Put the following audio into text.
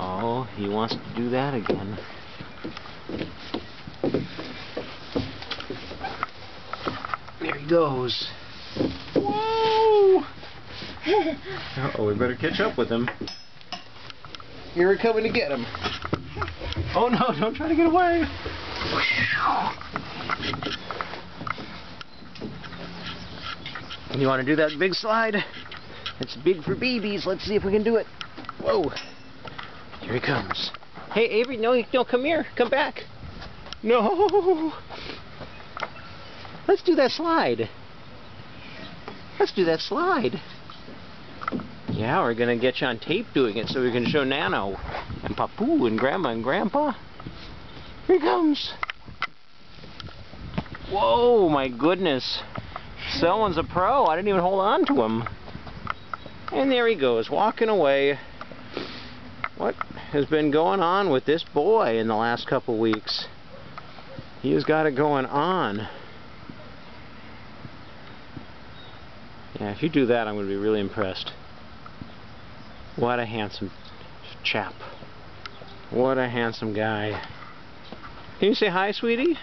Oh, he wants to do that again. There he goes. Whoa! Uh oh, we better catch up with him. Here we're coming to get him. Oh no, don't try to get away. You want to do that big slide? It's big for babies. Let's see if we can do it. Whoa. Here he comes. Hey, Avery, no, no, come here. Come back. No. Let's do that slide. Let's do that slide. Yeah, we're going to get you on tape doing it so we can show Nano and Papu and Grandma and Grandpa. Here he comes. Whoa, my goodness. Someone's a pro. I didn't even hold on to him. And there he goes, walking away. What has been going on with this boy in the last couple weeks? He has got it going on. Yeah, if you do that, I'm going to be really impressed. What a handsome chap. What a handsome guy. Can you say hi, sweetie?